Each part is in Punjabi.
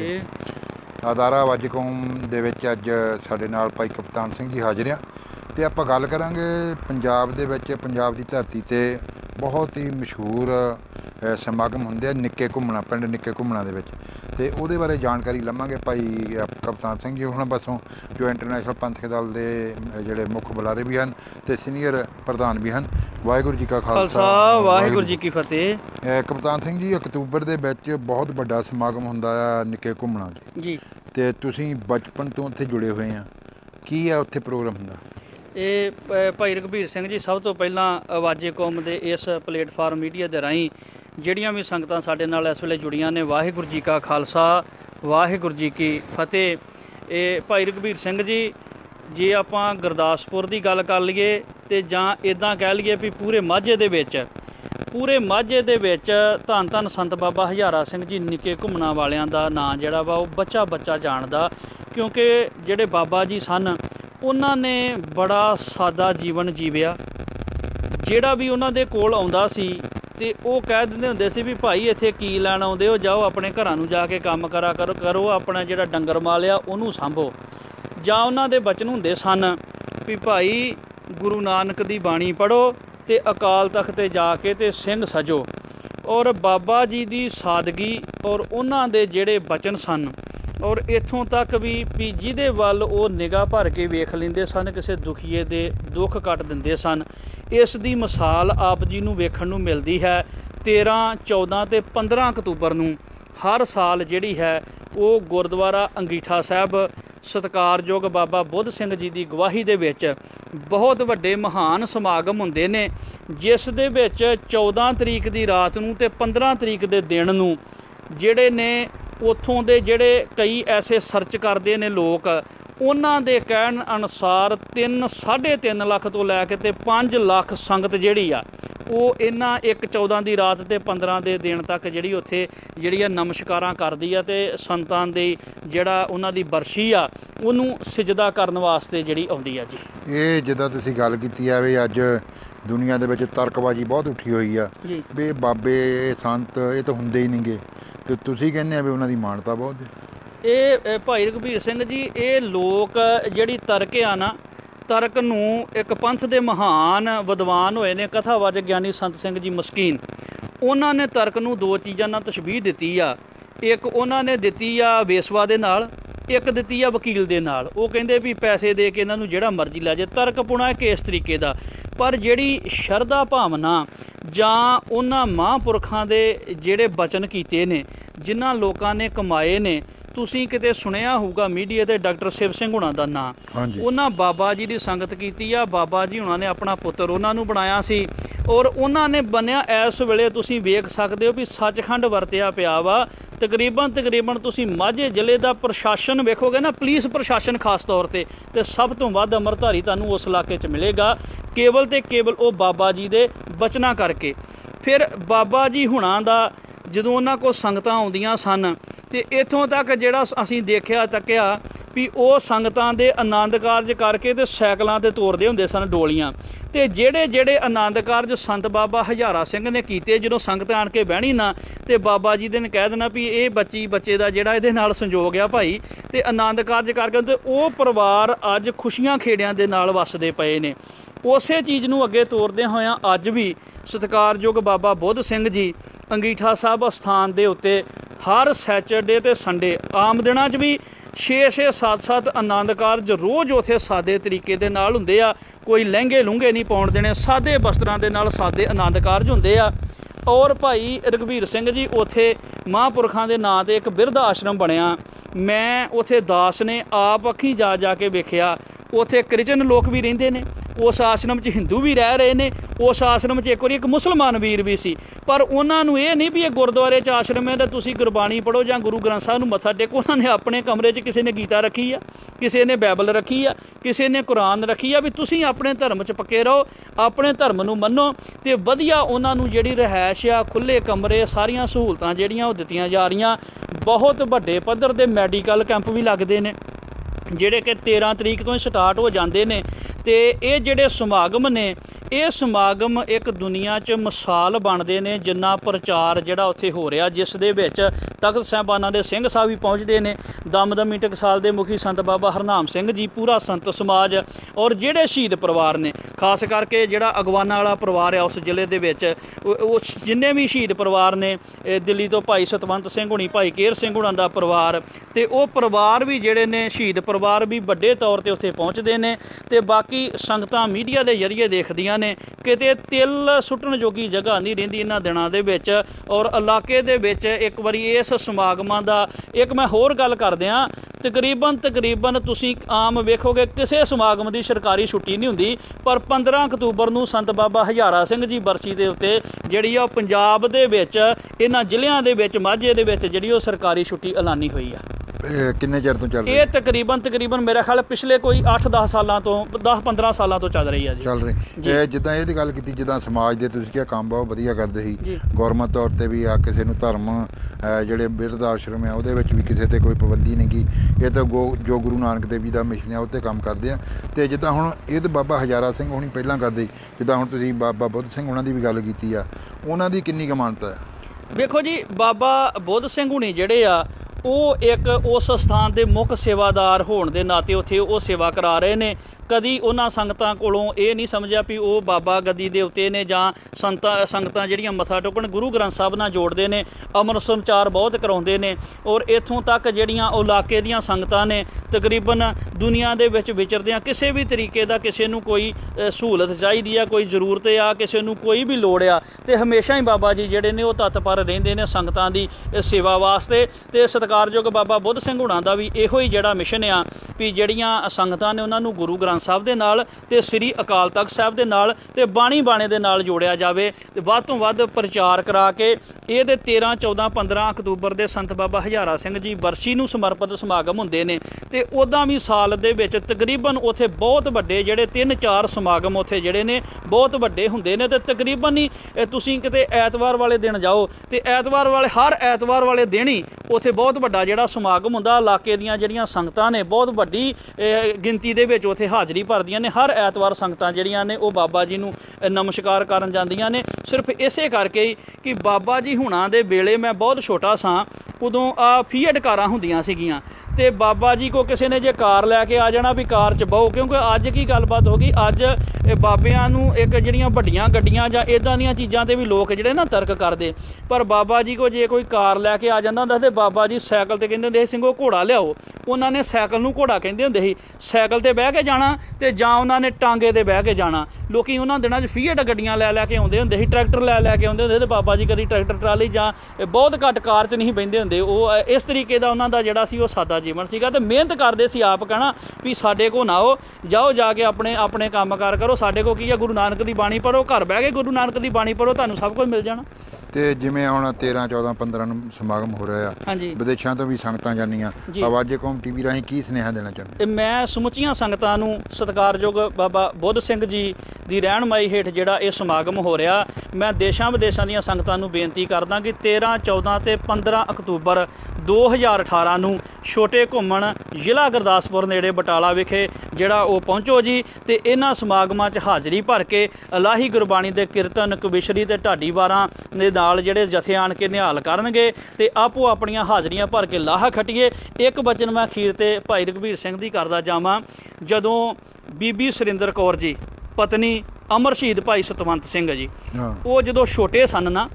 ਇਹ ਅਦਾਰਾ ਵੱਜ ਕੌਮ ਦੇ ਵਿੱਚ ਅੱਜ ਸਾਡੇ ਨਾਲ ਭਾਈ ਕਪਤਾਨ ਸਿੰਘ ਜੀ ਹਾਜ਼ਰ ਆ। ਤੇ ਆਪਾਂ ਗੱਲ ਕਰਾਂਗੇ ਪੰਜਾਬ ਦੇ ਵਿੱਚ, ਪੰਜਾਬ ਦੀ ਧਰਤੀ ਤੇ ਬਹੁਤ ਹੀ ਮਸ਼ਹੂਰ ਸਮਾਗਮ ਹੁੰਦੇ ਆ ਨਿੱਕੇ ਘੁੰਮਣਾ, ਪਿੰਡ ਨਿੱਕੇ ਘੁੰਮਣਾ ਦੇ ਵਿੱਚ। ਤੇ ਉਹਦੇ ਬਾਰੇ ਜਾਣਕਾਰੀ ਲਵਾਂਗੇ ਭਾਈ ਕਪਤਾਨ ਸਿੰਘ ਜੀ ਹੁਣ ਬਸੋਂ ਜੋ ਇੰਟਰਨੈਸ਼ਨਲ ਪੰਥਕ ਦਲ ਦੇ ਜਿਹੜੇ ਮੁੱਖ ਬੁਲਾਰੇ ਵੀ ਹਨ ਤੇ ਸੀਨੀਅਰ ਪ੍ਰਧਾਨ ਵੀ ਹਨ ਵਾਹਿਗੁਰੂ ਜੀ ਕਾ ਖਾਲਸਾ ਵਾਹਿਗੁਰੂ ਜੀ ਕੀ ਫਤਿਹ। ਕਪਤਾਨ ਸਿੰਘ ਜੀ ਅਕਤੂਬਰ ਦੇ ਵਿੱਚ ਬਹੁਤ ਵੱਡਾ ਸਮਾਗਮ ਹੁੰਦਾ ਆ ਨਿੱਕੇ ਘੁੰਮਣਾ ਜੀ। ਤੇ ਤੁਸੀਂ ਬਚਪਨ ਤੋਂ ਉੱਥੇ ਜੁੜੇ ਹੋਏ ਆ। ਕੀ ਆ ਉੱਥੇ ਪ੍ਰੋਗਰਾਮ ਹੁੰਦਾ? ਇਹ ਭਾਈ ਰਘਬੀਰ ਸਿੰਘ ਜੀ ਸਭ ਤੋਂ ਪਹਿਲਾਂ ਆਵਾਜ਼ੇ ਕੌਮ ਦੇ ਇਸ ਪਲੇਟਫਾਰਮ ਮੀਡੀਆ ਦੇ ਰਾਹੀਂ ਜਿਹੜੀਆਂ ਵੀ ਸੰਗਤਾਂ ਸਾਡੇ ਨਾਲ ਇਸ ਵੇਲੇ ਜੁੜੀਆਂ ਨੇ, ਵਾਹਿਗੁਰੂ ਜੀ ਕਾ ਖਾਲਸਾ, ਵਾਹਿਗੁਰੂ ਜੀ ਕੀ ਫਤਿਹ। ਇਹ ਭਾਈ ਰਘਬੀਰ ਸਿੰਘ ਜੀ, ਜੇ ਆਪਾਂ ਗੁਰਦਾਸਪੁਰ ਦੀ ਗੱਲ ਕਰ ਲਈਏ ਤੇ ਜਾਂ ਇਦਾਂ ਕਹਿ ਲਈਏ ਵੀ ਪੂਰੇ ਮਾਝੇ ਦੇ ਵਿੱਚ, ਪੂਰੇ ਮਾਝੇ ਦੇ ਵਿੱਚ ਧੰਨ ਧੰਨ ਸੰਤ ਬਾਬਾ ਹਜ਼ਾਰਾ ਸਿੰਘ ਜੀ ਨਿੱਕੇ ਘੁੰਮਣਾ ਵਾਲਿਆਂ ਦਾ ਨਾਂ ਜਿਹੜਾ ਵਾ, ਉਹ ਬੱਚਾ ਬੱਚਾ ਜਾਣਦਾ ਕਿਉਂਕਿ ਜਿਹੜੇ ਬਾਬਾ ਜੀ ਸਨ, ਉਹਨਾਂ ਨੇ ਬੜਾ ਸਾਦਾ ਜੀਵਨ ਜੀਵਿਆ। ਜਿਹੜਾ ਵੀ ਉਹਨਾਂ ਦੇ ਕੋਲ ਆਉਂਦਾ ਸੀ ਤੇ ਉਹ ਕਹਿ ਦਿੰਦੇ ਹੁੰਦੇ ਸੀ ਵੀ ਭਾਈ ਇੱਥੇ ਕੀ ਲੈਣ ਆਉਂਦੇ ਹੋ? ਜਾਓ ਆਪਣੇ ਘਰਾਂ ਨੂੰ ਜਾ ਕੇ ਕੰਮ ਕਰਾ ਕਰੋ ਕਰੋ ਆਪਣਾ ਜਿਹੜਾ ਡੰਗਰ ਮਾਲਿਆ ਉਹਨੂੰ ਸੰਭੋ। ਜਾਂ ਉਹਨਾਂ ਦੇ ਬਚਨ ਹੁੰਦੇ ਸਨ ਵੀ ਭਾਈ ਗੁਰੂ ਨਾਨਕ ਦੀ ਬਾਣੀ ਪੜੋ ਤੇ ਅਕਾਲ ਤਖਤ ਤੇ ਜਾ ਕੇ ਤੇ ਸਿੰਘ ਸਜੋ। ਔਰ ਬਾਬਾ ਜੀ ਦੀ ਸਾਦਗੀ ਔਰ ਉਹਨਾਂ ਦੇ ਜਿਹੜੇ ਬਚਨ ਸਨ ਔਰ ਇੱਥੋਂ ਤੱਕ ਵੀ ਵੀ ਜਿਹਦੇ ਵੱਲ ਉਹ ਨਿਗਾਹ ਭਰ ਕੇ ਵੇਖ ਲੈਂਦੇ ਸਨ, ਕਿਸੇ ਦੁਖੀਏ ਦੇ ਦੁੱਖ ਕੱਟ ਦਿੰਦੇ ਸਨ। ਇਸ ਦੀ ਮਿਸਾਲ ਆਪ ਜੀ ਨੂੰ ਵੇਖਣ ਨੂੰ ਮਿਲਦੀ ਹੈ 13 14 ਤੇ 15 ਅਕਤੂਬਰ ਨੂੰ। ਹਰ ਸਾਲ ਜਿਹੜੀ ਹੈ ਉਹ ਗੁਰਦੁਆਰਾ ਅੰਗੀਠਾ ਸਾਹਿਬ, ਸਤਕਾਰਯੋਗ ਬਾਬਾ ਬੁੱਧ ਸਿੰਘ ਜੀ ਦੀ ਗਵਾਹੀ ਦੇ ਵਿੱਚ ਬਹੁਤ ਵੱਡੇ ਮਹਾਨ ਸਮਾਗਮ ਹੁੰਦੇ ਨੇ, ਜਿਸ ਦੇ ਵਿੱਚ 14 ਤਰੀਕ ਦੀ ਰਾਤ ਨੂੰ ਤੇ 15 ਤਰੀਕ ਦੇ ਦਿਨ ਨੂੰ ਜਿਹੜੇ ਨੇ ਉਥੋਂ ਦੇ ਜਿਹੜੇ ਕਈ ਐਸੇ ਸਰਚ ਕਰਦੇ ਨੇ ਲੋਕ ਉਹਨਾਂ ਦੇ ਕਹਿਣ ਅਨੁਸਾਰ 3 3.5 ਲੱਖ ਤੋਂ ਲੈ ਕੇ ਤੇ 5 ਲੱਖ ਸੰਗਤ ਜਿਹੜੀ ਆ ਉਹ ਇਹਨਾਂ ਇੱਕ 14 ਦੀ ਰਾਤ ਤੇ 15 ਦੇ ਦਿਨ ਤੱਕ ਜਿਹੜੀ ਉੱਥੇ ਜਿਹੜੀ ਆ ਨਮਸਕਾਰਾਂ ਕਰਦੀ ਆ ਤੇ ਸੰਤਾਂ ਦੀ ਜਿਹੜਾ ਉਹਨਾਂ ਦੀ ਬਰਸ਼ੀ ਆ ਉਹਨੂੰ ਸਜਦਾ ਕਰਨ ਵਾਸਤੇ ਜਿਹੜੀ ਆਉਂਦੀ ਆ ਜੀ। ਇਹ ਜਿੱਦਾਂ ਤੁਸੀਂ ਗੱਲ ਕੀਤੀ ਆ ਵੀ ਅੱਜ ਦੁਨੀਆ ਦੇ ਵਿੱਚ ਤਰਕਬਾਜੀ ਬਹੁਤ ਉੱਠੀ ਹੋਈ ਆ। ਵੀ ਬਾਬੇ ਸੰਤ ਇਹ ਤਾਂ ਹੁੰਦੇ ਹੀ ਨਹੀਂਗੇ ਤੇ ਤੁਸੀਂ ਕਹਿੰਦੇ ਆ ਵੀ ਉਹਨਾਂ ਦੀ ਮਾਨਤਾ ਬਹੁਤ ਹੈ। ਇਹ ਭਾਈ ਰਘਬੀਰ ਸਿੰਘ ਜੀ, ਇਹ ਲੋਕ ਜਿਹੜੀ ਤਰਕ ਆ ਨਾ, ਤਰਕ ਨੂੰ ਇੱਕ ਪੰਥ ਦੇ ਮਹਾਨ ਵਿਦਵਾਨ ਹੋਏ ਨੇ, ਕਥਾਵਾਚਕ ਗਿਆਨੀ ਸੰਤ ਸਿੰਘ ਜੀ ਮਸਕੀਨ। ਉਹਨਾਂ ਨੇ ਤਰਕ ਨੂੰ ਦੋ ਚੀਜ਼ਾਂ ਨਾਲ ਤਸ਼ਬੀਹ ਦਿੱਤੀ ਆ। ਇੱਕ ਉਹਨਾਂ ਨੇ ਦਿੱਤੀ ਆ ਵੇਸਵਾ ਦੇ ਨਾਲ, ਇੱਕ ਦਿੱਤੀ ਆ ਵਕੀਲ ਦੇ ਨਾਲ। ਉਹ ਕਹਿੰਦੇ ਵੀ ਪੈਸੇ ਦੇ ਕੇ ਇਹਨਾਂ ਨੂੰ ਜਿਹੜਾ ਮਰਜ਼ੀ ਲੈ ਜੇ ਤਰਕ ਪੁਣਾ ਕਿ ਇਸ ਤਰੀਕੇ ਦਾ। ਪਰ ਜਿਹੜੀ ਸ਼ਰਧਾ ਭਾਵਨਾ ਜਾਂ ਉਹਨਾਂ ਮਹਾਂਪੁਰਖਾਂ ਦੇ ਜਿਹੜੇ ਬਚਨ ਕੀਤੇ ਨੇ ਜਿਨ੍ਹਾਂ ਲੋਕਾਂ ਨੇ ਕਮਾਏ ਨੇ ਤੁਸੀਂ ਕਿਤੇ ਸੁਣਿਆ ਹੋਊਗਾ ਮੀਡੀਆ ਤੇ ਡਾਕਟਰ ਸ਼ਿਵ ਸਿੰਘ ਹੁਣਾਂ ਦਾ ਨਾਂ। ਉਹਨਾਂ ਬਾਬਾ ਜੀ ਦੀ ਸੰਗਤ ਕੀਤੀ ਆ ਬਾਬਾ ਜੀ ਹੁਣਾਂ ਨੇ ਆਪਣਾ ਪੁੱਤਰ ਉਹਨਾਂ ਨੂੰ ਬਣਾਇਆ ਸੀ। ਔਰ ਉਹਨਾਂ ਨੇ ਬਣਿਆ ਇਸ ਵੇਲੇ ਤੁਸੀਂ ਵੇਖ ਸਕਦੇ ਹੋ ਵੀ ਸੱਚਖੰਡ ਵਰਤਿਆ ਪਿਆ ਵਾ। ਤਕਰੀਬਨ ਤਕਰੀਬਨ ਤੁਸੀਂ ਮਾਝੇ ਜ਼ਿਲ੍ਹੇ ਦਾ ਪ੍ਰਸ਼ਾਸਨ ਵੇਖੋਗੇ ਨਾ, ਪੁਲਿਸ ਪ੍ਰਸ਼ਾਸਨ ਖਾਸ ਤੌਰ ਤੇ ਤੇ ਸਭ ਤੋਂ ਵੱਧ ਅਮਰਧਾਰੀ ਤੁਹਾਨੂੰ ਉਸ ਇਲਾਕੇ 'ਚ ਮਿਲੇਗਾ। ਕੇਵਲ ਤੇ ਕੇਵਲ ਉਹ ਬਾਬਾ ਜੀ ਦੇ ਬਚਨਾਂ ਕਰਕੇ। ਫਿਰ ਬਾਬਾ ਜੀ ਹੁਣਾਂ ਦਾ ਜਦੋਂ ਉਹਨਾਂ ਕੋਲ ਸੰਗਤਾਂ ਆਉਂਦੀਆਂ ਸਨ ਤੇ ਇੱਥੋਂ ਤੱਕ ਜਿਹੜਾ ਅਸੀਂ ਦੇਖਿਆ, ਤੱਕਿਆ ਵੀ ਉਹ ਸੰਗਤਾਂ ਦੇ ਆਨੰਦ ਕਾਰਜ ਕਰਕੇ ਤੇ ਸਾਈਕਲਾਂ ਤੇ ਤੋਰਦੇ ਹੁੰਦੇ ਸਨ ਡੋਲੀਆਂ। ਤੇ ਜਿਹੜੇ ਜਿਹੜੇ ਆਨੰਦ ਕਾਰਜ ਸੰਤ ਬਾਬਾ ਹਜ਼ਾਰਾ ਸਿੰਘ ਨੇ ਕੀਤੇ, ਜਦੋਂ ਸੰਗਤ ਆਣ ਕੇ ਬਹਿਣੀ ਨਾ, ਤੇ ਬਾਬਾ ਜੀ ਦੇ ਨੇ ਕਹਿ ਦੇਣਾ ਵੀ ਇਹ ਬੱਚੀ, ਬੱਚੇ ਦਾ ਜਿਹੜਾ ਇਹਦੇ ਨਾਲ ਸੰਜੋਗ ਆ ਭਾਈ, ਤੇ ਆਨੰਦ ਕਾਰਜ ਕਰਕੇ ਤੇ ਉਹ ਪਰਿਵਾਰ ਅੱਜ ਖੁਸ਼ੀਆਂ ਖੇੜਿਆਂ ਦੇ ਨਾਲ ਵੱਸਦੇ ਪਏ ਨੇ। ਉਸੇ ਚੀਜ਼ ਨੂੰ ਅੱਗੇ ਤੋਰਦੇ ਹੋਇਆਂ ਅੱਜ ਵੀ ਸਤਿਕਾਰਯੋਗ ਬਾਬਾ ਬੁੱਧ ਸਿੰਘ ਜੀ ਅੰਗੀਠਾ ਸਾਹਿਬ ਅਸਥਾਨ ਦੇ ਉੱਤੇ ਹਰ ਸੈਚਰਡੇ ਤੇ ਸੰਡੇ ਆਮ ਦਿਨਾਂ 'ਚ ਵੀ 6-6 7-7 ਆਨੰਦ ਕਾਰਜ ਰੋਜ਼ ਉਥੇ ਸਾਦੇ ਤਰੀਕੇ ਦੇ ਨਾਲ ਹੁੰਦੇ ਆ। ਕੋਈ ਲਹਿੰਗੇ ਲੁੰਗੇ ਨਹੀਂ ਪਾਉਣ ਦੇਣੇ, ਸਾਦੇ ਵਸਤਰਾਂ ਦੇ ਨਾਲ ਸਾਦੇ ਆਨੰਦ ਕਾਰਜ ਹੁੰਦੇ ਆ। ਔਰ ਭਾਈ ਰਘਬੀਰ ਸਿੰਘ ਜੀ ਉਥੇ ਮਹਾਂਪੁਰਖਾਂ ਦੇ ਨਾਂ ਤੇ ਇੱਕ ਬਿਰਧ ਆਸ਼ਰਮ ਬਣਿਆ। ਮੈਂ ਉਥੇ ਦਾਸ ਨੇ ਆਪ ਅੱਖੀ ਜਾ ਜਾ ਕੇ ਵੇਖਿਆ। ਉੱਥੇ ਕ੍ਰਿਸਚਨ ਲੋਕ ਵੀ ਰਹਿੰਦੇ ਨੇ, ਉਸ ਆਸ਼ਰਮ 'ਚ ਹਿੰਦੂ ਵੀ ਰਹਿ ਰਹੇ ਨੇ, ਉਸ ਆਸ਼ਰਮ 'ਚ ਇੱਕ ਵਾਰੀ ਇੱਕ ਮੁਸਲਮਾਨ ਵੀਰ ਵੀ ਸੀ। ਪਰ ਉਹਨਾਂ ਨੂੰ ਇਹ ਨਹੀਂ ਵੀ ਇਹ ਗੁਰਦੁਆਰੇ 'ਚ ਆਸ਼ਰਮ ਹੈ ਤਾਂ ਤੁਸੀਂ ਗੁਰਬਾਣੀ ਪੜੋ ਜਾਂ ਗੁਰੂ ਗ੍ਰੰਥ ਸਾਹਿਬ ਨੂੰ ਮੱਥਾ ਟੇਕੋ, ਉਹਨਾਂ ਨੇ ਆਪਣੇ ਕਮਰੇ 'ਚ ਕਿਸੇ ਨੇ ਗੀਤਾ ਰੱਖੀ ਆ, ਕਿਸੇ ਨੇ ਬਾਈਬਲ ਰੱਖੀ ਆ, ਕਿਸੇ ਨੇ ਕੁਰਾਨ ਰੱਖੀ ਆ ਵੀ ਤੁਸੀਂ ਆਪਣੇ ਧਰਮ 'ਚ ਪੱਕੇ ਰਹੋ, ਆਪਣੇ ਧਰਮ ਨੂੰ ਮੰਨੋ ਤੇ ਵਧੀਆ ਉਹਨਾਂ ਨੂੰ ਜਿਹੜੀ ਰਹਿائش ਆ ਖੁੱਲੇ ਕਮਰੇ, ਸਾਰੀਆਂ ਸਹੂਲਤਾਂ ਜਿਹੜੀਆਂ ਉਹ ਦਿੱਤੀਆਂ ਜਾ ਰਹੀਆਂ। ਬਹੁਤ ਵੱਡੇ ਪੱਧਰ ਦੇ ਮੈਡੀਕਲ ਕੈਂਪ ਵੀ ਲੱਗਦੇ ਨੇ। ਜਿਹੜੇ ਕਿ 13 ਤਰੀਕ ਤੋਂ ਹੀ ਸਟਾਰਟ ਹੋ ਜਾਂਦੇ ਨੇ ਤੇ ਇਹ ਜਿਹੜੇ ਸਮਾਗਮ ਨੇ ਇਹ ਸਮਾਗਮ ਇੱਕ ਦੁਨੀਆ 'ਚ ਮਿਸਾਲ ਬਣਦੇ ਨੇ, ਜਿੰਨਾ ਪ੍ਰਚਾਰ ਜਿਹੜਾ ਉੱਥੇ ਹੋ ਰਿਹਾ, ਜਿਸ ਦੇ ਵਿੱਚ ਤਖਤ ਸਾਹਿਬਾਨਾਂ ਦੇ ਸਿੰਘ ਸਾਹਿਬ ਵੀ ਪਹੁੰਚਦੇ ਨੇ, ਦਮਦਮੀ ਟਕਸਾਲ ਦੇ ਮੁਖੀ ਸੰਤ ਬਾਬਾ ਹਰਨਾਮ ਸਿੰਘ ਜੀ, ਪੂਰਾ ਸੰਤ ਸਮਾਜ ਔਰ ਜਿਹੜੇ ਸ਼ਹੀਦ ਪਰਿਵਾਰ ਨੇ, ਖਾਸ ਕਰਕੇ ਜਿਹੜਾ ਅਗਵਾਨਾ ਵਾਲਾ ਪਰਿਵਾਰ ਆ ਉਸ ਜ਼ਿਲ੍ਹੇ ਦੇ ਵਿੱਚ ਉਹ- ਜਿੰਨੇ ਵੀ ਸ਼ਹੀਦ ਪਰਿਵਾਰ ਨੇ ਦਿੱਲੀ ਤੋਂ ਭਾਈ ਸਤਵੰਤ ਸਿੰਘ ਹੁਣੀ, ਭਾਈ ਕੇਰ ਸਿੰਘ ਹੁਣਾਂ ਦਾ ਪਰਿਵਾਰ ਤੇ ਉਹ ਪਰਿਵਾਰ ਵੀ ਜਿਹੜੇ ਨੇ, ਸ਼ਹੀਦ ਪਰਿਵਾਰ ਵੀ ਵੱਡੇ ਤੌਰ ਤੇ ਉੱਥੇ ਪਹੁੰਚਦੇ ਨੇ ਤੇ ਬਾਕੀ ਸੰਗਤਾਂ ਮੀਡੀਆ ਦੇ ਜ਼ਰੀਏ ਦੇਖਦੀਆਂ ਨੇ ਕਿਤੇ ਤਿਲ ਸੁੱਟਣ ਜੋਗੀ ਜਗ੍ਹਾ ਨਹੀਂ ਰਹਿੰਦੀ ਇਹਨਾਂ ਦਿਨਾਂ ਦੇ ਵਿੱਚ ਔਰ ਇਲਾਕੇ ਦੇ ਵਿੱਚ ਇੱਕ ਵਾਰੀ ਇਸ ਸਮਾਗਮਾਂ ਦਾ ਇੱਕ ਮੈਂ ਹੋਰ ਗੱਲ ਕਰਦਿਆਂ ਤਕਰੀਬਨ ਤਕਰੀਬਨ ਤੁਸੀਂ ਆਮ ਵੇਖੋਗੇ ਕਿਸੇ ਸਮਾਗਮ ਦੀ ਸਰਕਾਰੀ ਛੁੱਟੀ ਨਹੀਂ ਹੁੰਦੀ, ਪਰ 15 ਅਕਤੂਬਰ ਨੂੰ ਸੰਤ ਬਾਬਾ ਹਜ਼ਾਰਾ ਸਿੰਘ ਜੀ ਬਰਸੀ ਦੇ ਉੱਤੇ ਜਿਹੜੀ ਆ ਉਹ ਪੰਜਾਬ ਦੇ ਵਿੱਚ, ਇਹਨਾਂ ਜ਼ਿਲ੍ਹਿਆਂ ਦੇ ਵਿੱਚ, ਮਾਝੇ ਦੇ ਵਿੱਚ ਜਿਹੜੀ ਉਹ ਸਰਕਾਰੀ ਛੁੱਟੀ ਐਲਾਨੀ ਹੋਈ ਆ। ਕਿੰਨੇ ਚਿਰ ਤੋਂ ਚੱਲ ਰਹੀ? ਇਹ ਤਕਰੀਬਨ ਤਕਰੀਬਨ ਮੇਰੇ ਖਿਆਲ ਪਿਛਲੇ ਕੋਈ 8-10 ਸਾਲਾਂ ਤੋਂ 10-15 ਸਾਲਾਂ ਤੋਂ ਚੱਲ ਰਹੀ ਆ ਜੀ। ਚੱਲ ਰਹੀ। ਇਹ ਜਿੱਦਾਂ ਇਹਦੀ ਗੱਲ ਕੀਤੀ ਜਿੱਦਾਂ ਸਮਾਜ ਦੇ ਤੁਸੀਂ ਕਿਹਾ ਕੰਮ ਬਹੁਤ ਵਧੀਆ ਕਰਦੇ ਸੀ। ਜੀ। ਗੌਰਮੈਂਟ ਤੌਰ ਤੇ ਵੀ ਆ ਕਿਸੇ ਨੂੰ ਧਰਮ ਜਿਹੜੇ ਬਿਰਧ ਆਸ਼ਰਮ ਆ ਉਹਦੇ ਵਿੱਚ ਵੀ ਕਿਸੇ ਤੇ ਕੋਈ ਪਾਬੰਦੀ ਨਹੀਂ ਗੀ। ਇਹ ਤਾਂ ਜੋ ਗੁਰੂ ਨਾਨਕ ਦੇਵ ਜੀ ਦਾ ਮਿਸ਼ਨ ਆ ਉਹ ਤੇ ਕੰਮ ਕਰਦੇ ਆ। ਤੇ ਜਿੱਦਾਂ ਹੁਣ ਇਹ ਤਾਂ ਬਾਬਾ ਹਜ਼ਾਰਾ ਸਿੰਘ ਹੁਣੀ ਪਹਿਲਾਂ ਕਰਦੇ ਜਿੱਦਾਂ ਹੁਣ ਤੁਸੀਂ ਬਾਬਾ ਬੁੱਧ ਸਿੰਘ ਉਹਨਾਂ ਦੀ ਵੀ ਗੱਲ ਕੀਤੀ ਆ ਉਹਨਾਂ ਦੀ ਕਿੰਨੀ ਕਮਾਨਤਾ ਹੈ? ਵੇਖੋ ਜੀ ਬਾਬਾ ਬੁੱਧ ਸਿੰਘ ਹੁਣੀ ਜਿਹੜੇ ਆ ਉਹ ਇੱਕ ਉਸ ਸਥਾਨ ਦੇ ਮੁੱਖ ਸੇਵਾਦਾਰ ਹੋਣ ਦੇ ਨਾਤੇ ਉੱਥੇ ਉਹ ਸੇਵਾ ਕਰਾ ਰਹੇ ਨੇ। ਕਦੀ ਉਹਨਾਂ ਸੰਗਤਾਂ ਕੋਲੋਂ ਇਹ ਨਹੀਂ ਸਮਝਿਆ ਵੀ ਉਹ ਬਾਬਾ ਗੱਦੀ ਦੇ ਉੱਤੇ ਨੇ ਜਾਂ ਸੰਤਾਂ ਸੰਗਤਾਂ ਜਿਹੜੀਆਂ ਮੱਥਾ ਟੋਕਣ ਗੁਰੂ ਗ੍ਰੰਥ ਸਾਹਿਬ ਨਾਲ ਜੋੜਦੇ ਨੇ, ਅਮਰ ਸੰਚਾਰ ਬਹੁਤ ਕਰਾਉਂਦੇ ਨੇ ਔਰ ਇੱਥੋਂ ਤੱਕ ਜਿਹੜੀਆਂ ਉਹ ਇਲਾਕੇ ਦੀਆਂ ਸੰਗਤਾਂ ਨੇ, ਤਕਰੀਬਨ ਦੁਨੀਆ ਦੇ ਵਿੱਚ ਵਿਚਰਦਿਆਂ ਕਿਸੇ ਵੀ ਤਰੀਕੇ ਦਾ ਕਿਸੇ ਨੂੰ ਕੋਈ ਸਹੂਲਤ ਚਾਹੀਦੀ ਆ, ਕੋਈ ਜ਼ਰੂਰਤ ਆ, ਕਿਸੇ ਨੂੰ ਕੋਈ ਵੀ ਲੋੜ ਆ ਤੇ ਹਮੇਸ਼ਾ ਹੀ ਬਾਬਾ ਜੀ ਜਿਹੜੇ ਨੇ ਉਹ ਤਤਪਰ ਰਹਿੰਦੇ ਨੇ ਸੰਗਤਾਂ ਦੀ ਸੇਵਾ ਵਾਸਤੇ ਤੇ ਸਤਿਕਾਰਯੋਗ ਬਾਬਾ ਬੁੱਧ ਸਿੰਘ ਹੁਣਾਂ ਦਾ ਵੀ ਇਹੋ ਹੀ ਜਿਹੜਾ ਮਿਸ਼ਨ ਆ ਵੀ ਜਿਹੜੀਆਂ ਸੰਗਤਾਂ ਨੇ ਉਹਨਾਂ ਨੂੰ ਗੁਰੂ ਗ੍ਰੰਥ ਸਾਹਿਬ ਦੇ ਨਾਲ ਤੇ ਸ੍ਰੀ ਅਕਾਲ ਤਖਤ ਸਾਹਿਬ ਦੇ ਨਾਲ ਤੇ ਬਾਣੀ ਬਾਣੇ ਦੇ ਨਾਲ ਜੋੜਿਆ ਜਾਵੇ ਤੇ ਵੱਧ ਤੋਂ ਵੱਧ ਪ੍ਰਚਾਰ ਕਰਾ ਕੇ ਇਹਦੇ 13 14 15 ਅਕਤੂਬਰ ਦੇ ਸੰਤ ਬਾਬਾ ਹਜ਼ਾਰਾ ਸਿੰਘ ਜੀ ਬਰਸੀ ਨੂੰ ਸਮਰਪਿਤ ਸਮਾਗਮ ਹੁੰਦੇ ਨੇ ਤੇ ਉਦਾਂ ਵੀ ਸਾਲ ਦੇ ਵਿੱਚ ਤਕਰੀਬਨ ਉਥੇ ਬਹੁਤ ਵੱਡੇ ਜਿਹੜੇ 3-4 ਸਮਾਗਮ ਉਥੇ ਜਿਹੜੇ ਨੇ ਬਹੁਤ ਵੱਡੇ ਹੁੰਦੇ ਨੇ ਤੇ ਤਕਰੀਬਨ ਹੀ ਤੁਸੀਂ ਕਿਤੇ ਐਤਵਾਰ ਵਾਲੇ ਦਿਨ ਜਾਓ ਤੇ ਐਤਵਾਰ ਵਾਲੇ, ਹਰ ਐਤਵਾਰ ਵਾਲੇ ਦਿਨ ਹੀ ਉਥੇ ਬਹੁਤ ਵੱਡਾ ਜਿਹੜਾ ਸਮਾਗਮ ਹੁੰਦਾ, ਇਲਾਕੇ ਦੀਆਂ ਜਿਹੜੀਆਂ ਸੰਗਤਾਂ ਨੇ ਬਹੁਤ ਵੱਡੀ ਗਿਣਤੀ ਦੇ ਵਿੱਚ ਉਥੇ ਹਾਜ਼ਰੀ ਭਰਦੀਆਂ ਨੇ। ਹਰ ਐਤਵਾਰ ਸੰਗਤਾਂ ਜਿਹੜੀਆਂ ਨੇ, ਉਹ ਬਾਬਾ ਜੀ ਨੂੰ ਨਮਸਕਾਰ ਕਰਨ ਜਾਂਦੀਆਂ ਨੇ। ਸਿਰਫ ਇਸੇ ਕਰਕੇ ਹੀ ਕਿ ਬਾਬਾ ਜੀ ਹੁਣਾਂ ਦੇ ਵੇਲੇ ਮੈਂ ਬਹੁਤ ਛੋਟਾ ਸਾਂ, ਉਦੋਂ ਆ ਫੀਐਡ ਕਾਰਾਂ ਹੁੰਦੀਆਂ ਸੀਗੀਆਂ। ਤੇ ਬਾਬਾ ਜੀ ਕੋ ਕਿਸੇ ਨੇ ਜੇ ਕਾਰ ਲੈ ਕੇ ਆ ਜਾਣਾ ਵੀ ਕਾਰ 'ਚ ਬਹੁ, ਕਿਉਂਕਿ ਅੱਜ ਕੀ ਗੱਲਬਾਤ ਹੋ ਗਈ? ਅੱਜ ਇਹ ਬਾਬਿਆਂ ਨੂੰ ਇੱਕ ਜਿਹੜੀਆਂ ਵੱਡੀਆਂ ਗੱਡੀਆਂ ਜਾਂ ਇਦਾਂ ਦੀਆਂ ਚੀਜ਼ਾਂ ਤੇ ਵੀ ਲੋਕ ਜਿਹੜੇ ਨਾ ਤਰਕ ਕਰਦੇ। ਪਰ ਬਾਬਾ ਜੀ ਕੋ ਜੇ ਕੋਈ ਕਾਰ ਲੈ ਕੇ ਆ ਜਾਂਦਾ ਹੁੰਦਾ ਤੇ ਬਾਬਾ ਜੀ ਸਾਈਕਲ ਤੇ ਕਹਿੰਦੇ ਹੁੰਦੇ ਸੀ ਸਿੰਘੋ ਘੋੜਾ ਲਿਆਓ। ਉਹਨਾਂ ਨੇ ਸਾਈਕਲ ਨੂੰ ਘੋੜਾ ਕਹਿੰਦੇ ਹੁੰਦੇ ਸੀ। ਸਾਈਕਲ ਤੇ ਬਹਿ ਕੇ ਜਾਣਾ ਤੇ ਜਾਂ ਉਹਨਾਂ ਨੇ ਟਾਂਗੇ ਤੇ ਬਹਿ ਕੇ ਜਾਣਾ। ਲੋਕੀ ਉਹਨਾਂ ਦਿਨਾਂ 'ਚ ਫੀਐਟ ਗੱਡੀਆਂ ਲੈ ਲੈ ਕੇ ਆਉਂਦੇ ਹੁੰਦੇ ਸੀ, ਟਰੈਕਟਰ ਲੈ ਲੈ ਕੇ ਆਉਂਦੇ ਹੁੰਦੇ ਤੇ ਬਾਬਾ ਜੀ ਕਦੀ ਟਰੈਕਟਰ ਟਰਾਲੀ ਜਾਂ ਬਹੁਤ ਘੱਟ ਕਾਰ 'ਚ ਨਹੀਂ ਬਹਿੰਦੇ ਹੁੰਦੇ। ਉਹ ਇਸ ਤਰੀਕੇ ਦਾ ਉਹਨਾਂ ਦਾ ਜਿਹੜਾ ਸੀ, ਉਹ ਸਾਦਾ ਜੀਵਨ ਸੀਗਾ ਤੇ ਮਿਹਨਤ ਕਰਦੇ ਸੀ ਆਪ ਕਹਿਣਾ ਵੀ ਸਾਡੇ ਕੋ ਨਾ ਆਓ ਜਾਓ ਜਾ ਕੇ ਆਪਣੇ ਆਪਣੇ ਕੰਮਕਾਰ ਕਰੋ ਸਾਡੇ ਕੋ ਕੀ ਆ ਗੁਰੂ ਨਾਨਕ ਦੀ ਬਾਣੀ ਪੜੋ ਘਰ ਬਹਿ ਕੇ ਗੁਰੂ ਨਾਨਕ ਦੀ ਬਾਣੀ ਪੜੋ ਤੁਹਾਨੂੰ ਸਭ ਕੁਝ ਮਿਲ ਜਾਣਾ। ਤੇ ਜਿਵੇਂ ਹੁਣ 13 14 15 ਨੂੰ ਸਮਾਗਮ ਹੋ ਰਿਹਾ ਆ ਵਿਦੇਸ਼ਾਂ ਤੋਂ ਵੀ ਸੰਗਤਾਂ ਜਾਂਦੀਆਂ ਜੀ। ਆਵਾਜ਼ੇ ਕੌਮ ਟੀਵੀ ਰਾਹੀਂ ਕੀ ਸੁਨੇਹਾ ਦੇਣਾ ਚਾਹੁੰਦੇ? ਤੇ ਮੈਂ ਸਮੁੱਚੀਆਂ ਸੰਗਤਾਂ ਨੂੰ ਸਤਿਕਾਰਯੋਗ ਬਾਬਾ ਬੁੱਧ ਸਿੰਘ ਜੀ ਦੀ ਰਹਿਨਮਾਈ ਹੇਠ ਜਿਹੜਾ ਇਹ ਸਮਾਗਮ ਹੋ ਰਿਹਾ ਮੈਂ ਦੇਸ਼ਾਂ ਵਿਦੇਸ਼ਾਂ ਦੀਆਂ ਸੰਗਤਾਂ ਨੂੰ ਬੇਨਤੀ ਕਰਦਾ ਕਿ 13 14 ਤੇ 15 ਅਕਤੂਬਰ 2018 ਨੂੰ ਛੋਟੇ ਘੁੰਮਣ ਜ਼ਿਲ੍ਹਾ ਗੁਰਦਾਸਪੁਰ ਨੇੜੇ ਬਟਾਲਾ ਵਿਖੇ ਜਿਹੜਾ ਉਹ ਪਹੁੰਚੋ ਜੀ ਤੇ ਇਹਨਾਂ ਸਮਾਗਮਾਂ 'ਚ ਹਾਜ਼ਰੀ ਭਰ ਕੇ ਇਲਾਹੀ ਗੁਰਬਾਣੀ ਦੇ ਕੀਰਤਨ ਕਵਿਸ਼ਰੀ ਤੇ ਢਾਡੀ ਵਾਰਾਂ ਦੇ ਨਾਲ ਜਿਹੜੇ ਜਥੇ ਆਣ ਕੇ ਨਿਹਾਲ ਕਰਨਗੇ ਤੇ ਆਪੋ ਆਪਣੀਆਂ ਹਾਜ਼ਰੀਆਂ ਭਰ ਕੇ ਲਾਹਾ ਖਟੀਏ। ਇੱਕ ਬਚਨ ਮੈਂ ਅਖੀਰ ਤੇ ਭਾਈ ਰਘਬੀਰ ਸਿੰਘ ਦੀ ਕਰਦਾ ਜਾਵਾਂ। ਜਦੋਂ ਬੀਬੀ ਸੁਰਿੰਦਰ ਕੌਰ ਜੀ ਪਤਨੀ ਅਮਰ ਸ਼ਹੀਦ ਭਾਈ ਸਤਵੰਤ ਸਿੰਘ ਜੀ ਉਹ ਜਦੋਂ ਛੋਟੇ ਸਨ ਨਾ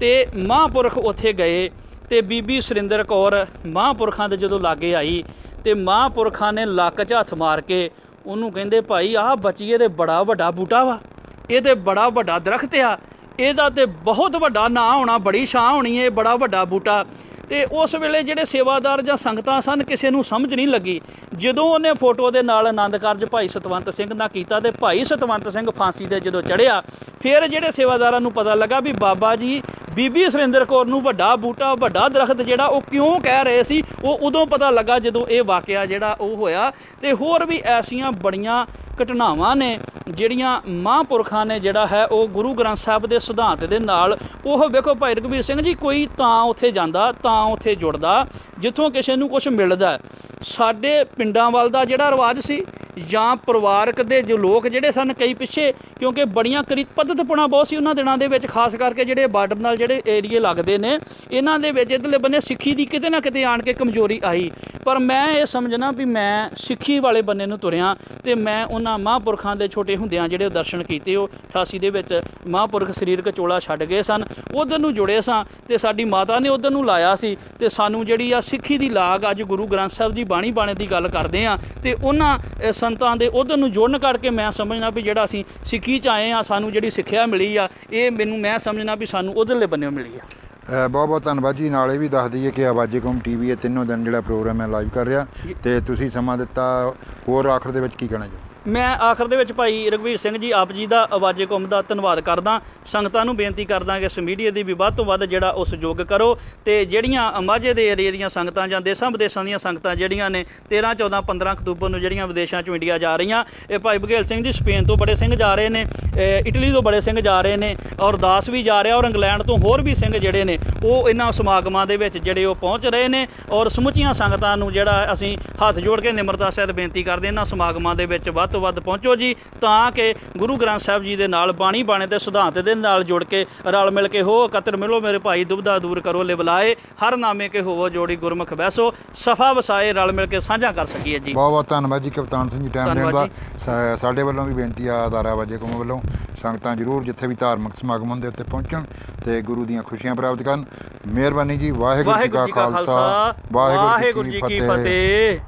ਤੇ ਮਹਾਂਪੁਰਖ ਉੱਥੇ ਗਏ ਤੇ ਬੀਬੀ ਸੁਰਿੰਦਰ ਕੌਰ ਮਹਾਂਪੁਰਖਾਂ ਦੇ ਜਦੋਂ ਲਾਗੇ ਆਈ ਤੇ ਮਹਾਂਪੁਰਖਾਂ ਨੇ ਲੱਕ 'ਚ ਹੱਥ ਮਾਰ ਕੇ ਉਹਨੂੰ ਕਹਿੰਦੇ, ਭਾਈ, ਆਹ ਬਚੀਏ ਤੇ ਬੜਾ ਵੱਡਾ ਬੂਟਾ ਵਾ। ਇਹ ਤੇ ਬੜਾ ਵੱਡਾ ਦਰਖਤ ਆ। ਇਹਦਾ ਤੇ ਬਹੁਤ ਵੱਡਾ ਨਾਂ ਹੋਣਾ, ਬੜੀ ਛਾਂ ਹੋਣੀ ਏ ਬੜਾ ਵੱਡਾ ਬੂਟਾ। ਤੇ ਉਸ ਵੇਲੇ ਜਿਹੜੇ ਸੇਵਾਦਾਰ ਜਾਂ ਸੰਗਤਾਂ ਸਨ, ਕਿਸੇ ਨੂੰ ਸਮਝ ਨਹੀਂ ਲੱਗੀ। ਜਦੋਂ ਉਹਨੇ ਫੋਟੋ ਦੇ ਨਾਲ ਆਨੰਦ ਕਾਰਜ ਭਾਈ ਸਤਵੰਤ ਸਿੰਘ ਦਾ ਕੀਤਾ ਤੇ ਭਾਈ ਸਤਵੰਤ ਸਿੰਘ ਫਾਂਸੀ ਦੇ ਜਦੋਂ ਚੜਿਆ ਫਿਰ ਜਿਹੜੇ ਸੇਵਾਦਾਰਾਂ ਨੂੰ ਪਤਾ ਲੱਗਾ ਵੀ ਬਾਬਾ ਜੀ ਬੀਬੀ ਸੁਰਿੰਦਰ ਕੌਰ ਨੂੰ ਵੱਡਾ ਬੂਟਾ, ਵੱਡਾ ਦਰਖਤ ਜਿਹੜਾ ਉਹ ਕਿਉਂ ਕਹਿ ਰਹੇ ਸੀ? ਉਹ ਉਦੋਂ ਪਤਾ ਲੱਗਾ ਜਦੋਂ ਇਹ ਵਾਕਿਆ ਜਿਹੜਾ ਉਹ ਹੋਇਆ ਤੇ ਹੋਰ ਵੀ ਐਸੀਆਂ ਬੜੀਆਂ ਘਟਨਾਵਾਂ ਨੇ ਜਿਹੜੀਆਂ ਮਹਾਂਪੁਰਖਾਂ ਨੇ ਜਿਹੜਾ ਹੈ ਉਹ ਗੁਰੂ ਗ੍ਰੰਥ ਸਾਹਿਬ ਦੇ ਸਿਧਾਂਤ ਦੇ ਨਾਲ। ਉਹ ਵੇਖੋ ਭਾਈ ਰਘਬੀਰ ਸਿੰਘ ਜੀ, ਕੋਈ ਤਾਂ ਉੱਥੇ ਜਾਂਦਾ, ਤਾਂ ਉੱਥੇ ਜੁੜਦਾ, ਜਿੱਥੋਂ ਕਿਸੇ ਨੂੰ ਕੁਝ ਮਿਲਦਾ। ਸਾਡੇ ਪਿੰਡਾਂ ਵੱਲ ਦਾ ਜਿਹੜਾ ਰਿਵਾਜ ਸੀ ਜਾਂ ਪਰਿਵਾਰਕ ਦੇ ਜੋ ਲੋਕ ਜਿਹੜੇ ਸਨ ਕਈ ਪਿੱਛੇ ਕਿਉਂਕਿ ਬੜੀਆਂ ਕਰੀ ਪੱਧਤਪਣਾ ਬਹੁਤ ਸੀ ਉਹਨਾਂ ਦਿਨਾਂ ਦੇ ਵਿੱਚ ਖਾਸ ਕਰਕੇ ਜਿਹੜੇ ਬਾਰਡਰ ਨਾਲ ਜਿਹੜੇ ਏਰੀਏ ਲੱਗਦੇ ਨੇ ਇਹਨਾਂ ਦੇ ਵਿੱਚ ਇਧਰਲੇ ਬੰਨੇ ਸਿੱਖੀ ਦੀ ਕਿਤੇ ਨਾ ਕਿਤੇ ਆਣ ਕੇ ਕਮਜ਼ੋਰੀ ਆਈ। ਪਰ ਮੈਂ ਇਹ ਸਮਝਣਾ ਵੀ ਮੈਂ ਸਿੱਖੀ ਵਾਲੇ ਬੰਨੇ ਨੂੰ ਤੁਰਿਆ ਤੇ ਮੈਂ ਉਹਨਾਂ ਮਹਾਂਪੁਰਖਾਂ ਦੇ ਛੋਟੇ ਹੁੰਦਿਆਂ ਜਿਹੜੇ ਦਰਸ਼ਨ ਕੀਤੇ ਉਹ 88 ਦੇ ਵਿੱਚ ਮਹਾਂਪੁਰਖ ਸਰੀਰਕ ਚੋਲਾ ਛੱਡ ਗਏ ਸਨ ਉਧਰ ਨੂੰ ਜੁੜੇ ਸਾਂ ਤੇ ਸਾਡੀ ਮਾਤਾ ਨੇ ਉਧਰ ਨੂੰ ਲਾਇਆ ਸੀ ਤੇ ਸਾਨੂੰ ਜਿਹੜੀ ਆ ਸਿੱਖੀ ਦੀ ਲਾਗ ਅੱਜ ਗੁਰੂ ਗ੍ਰੰਥ ਸਾਹਿਬ ਦੀ ਬਾਣੀ ਬਾਣੇ ਦੀ ਗੱਲ ਕਰਦੇ ਆ ਤੇ ਉਹਨਾਂ ਅ, ਸੰਤਾਂ ਦੇ ਉਧਰ ਨੂੰ ਜੁੜਨ ਕਰਕੇ ਮੈਂ ਸਮਝਣਾ ਵੀ ਜਿਹੜਾ ਅਸੀਂ ਸਿੱਖੀ ਚ ਆਏ ਆ ਸਾਨੂੰ ਜਿਹੜੀ ਸਿੱਖਿਆ ਮਿਲੀ ਆ ਇਹ ਮੈਨੂੰ ਮੈਂ ਸਮਝਣਾ ਵੀ ਸਾਨੂੰ ਉਧਰਲੇ ਬੰਨਿਓ ਮਿਲੀ ਆ। ਬਹੁਤ ਬਹੁਤ ਧੰਨਵਾਦ ਜੀ। ਨਾਲੇ ਵੀ ਦੱਸ ਦਈਏ ਕਿ ਆਵਾਜ਼ੇ ਕੌਮ ਟੀਵੀ ਇਹ ਤਿੰਨੋਂ ਦਿਨ ਜਿਹੜਾ ਪ੍ਰੋਗਰਾਮ ਹੈ ਲਾਈਵ ਕਰ ਰਿਹਾ ਤੇ ਤੁਸੀਂ ਸਮਾਂ ਦਿੱਤਾ ਹੋਰ ਆਖਰ ਦੇ ਵਿੱਚ ਕੀ ਕਹਿਣਾ ਜੀ ਮੈਂ ਆਖਰ ਦੇ ਵਿੱਚ ਭਾਈ ਰਘਵੀਰ ਸਿੰਘ ਜੀ, ਆਪ ਜੀ ਦਾ ਆਵਾਜ਼ੇ ਕੌਮ ਦਾ ਧੰਨਵਾਦ ਕਰਦਾ। ਸੰਗਤਾਂ ਨੂੰ ਬੇਨਤੀ ਕਰਦਾ ਕਿ ਇਸ ਮੀਡੀਆ ਦੀ ਵੀ ਵੱਧ ਤੋਂ ਵੱਧ ਜਿਹੜਾ ਉਹ ਸਹਿਯੋਗ ਕਰੋ ਤੇ ਜਿਹੜੀਆਂ ਮਾਝੇ ਦੇ ਏਰੀਏ ਦੀਆਂ ਸੰਗਤਾਂ ਜਾਂ ਦੇਸ਼ਾਂ ਵਿਦੇਸ਼ਾਂ ਦੀਆਂ ਸੰਗਤਾਂ ਜਿਹੜੀਆਂ ਨੇ 13 14 15 ਅਕਤੂਬਰ ਨੂੰ ਜਿਹੜੀਆਂ ਵਿਦੇਸ਼ਾਂ ਚੋਂ ਇੰਡੀਆ ਜਾ ਰਹੀਆਂ। ਇਹ ਭਾਈ ਬਘੇਲ ਸਿੰਘ ਜੀ ਸਪੇਨ ਤੋਂ ਬੜੇ ਸਿੰਘ ਜਾ ਰਹੇ ਨੇ ਇਟਲੀ ਤੋਂ ਬੜੇ ਸਿੰਘ ਜਾ ਰਹੇ ਨੇ ਔਰ ਦਾਸ ਵੀ ਜਾ ਰਿਹਾ ਔਰ ਇੰਗਲੈਂਡ ਤੋਂ ਹੋਰ ਵੀ ਸਿੰਘ ਜਿਹੜੇ ਨੇ, ਉਹ ਇਹਨਾਂ ਸਮਾਗਮਾਂ ਦੇ ਵਿੱਚ ਜਿਹੜੇ ਉਹ ਪਹੁੰਚ ਰਹੇ ਨੇ ਔਰ ਸਮੁੱਚੀਆਂ ਸੰਗਤਾਂ ਨੂੰ ਜਿਹੜਾ ਅਸੀਂ ਹੱਥ ਜੋੜ ਕੇ ਨਿਮਰਤਾ ਸਹਿਤ ਬੇਨਤੀ ਕਰਦੇ ਇਹਨਾਂ ਸਮਾਗਮਾਂ ਦੇ ਵਿੱਚ ਵੱਧ ਤੋਂ ਵੱਧ ਪਹੁੰਚੋ ਜੀ ਤਾਂ ਕਿ ਗੁਰੂ ਗ੍ਰੰਥ ਸਾਹਿਬ ਜੀ ਦੇ ਨਾਲ ਬਾਣੀ ਬਾਣੇ ਦੇ ਸਿਧਾਂਤ ਦੇ ਨਾਲ ਜੁੜ ਕੇ ਰਲ ਮਿਲ ਕੇ ਹੋ ਇਕੱਤਰ ਮਿਲੋ ਮੇਰੇ ਭਾਈ ਦੁਬਦਾ ਦੂਰ ਕਰੋ ਲਿਵਲਾਏ ਹਰ ਨਾਮੇ ਕੇ ਹੋਵੋ ਜੋੜੀ ਗੁਰਮੁਖ ਬੈਸੋ ਸਫਾ ਵਸਾਏ ਰਲ ਮਿਲ ਕੇ ਸਾਂਝਾ ਕਰ ਸਕੀਏ ਜੀ। ਬਹੁਤ ਬਹੁਤ ਧੰਨਵਾਦ ਜੀ ਕਪਤਾਨ ਸਿੰਘ ਜੀ ਟਾਈਮ ਦੇਣ ਦਾ। ਸਾਡੇ ਵੱਲੋਂ ਵੀ ਬੇਨਤੀ ਆ ਅਦਾਰਾ ਵਾਜੇ ਕੌਮ ਵੱਲੋਂ ਸੰਗਤਾਂ ਜ਼ਰੂਰ ਜਿੱਥੇ ਵੀ ਧਾਰਮਿਕ ਸਮਾਗਮ ਹੁੰਦੇ ਉੱਥੇ ਪਹੁੰਚਣ ਤੇ ਗੁਰੂ ਦੀਆਂ ਖੁਸ਼ੀਆਂ ਪ੍ਰਾਪਤ ਕਰਨ। ਮਿਹਰਬਾਨੀ ਜੀ ਵਾਹਿਗੁਰੂ ਜੀ ਕਾ ਖਾਲਸਾ ਵਾਹਿਗੁਰੂ ਜੀ ਕੀ ਫਤਿਹ।